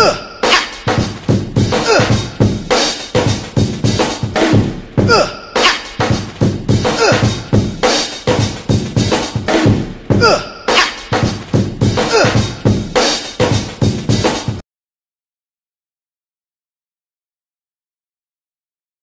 Ugh.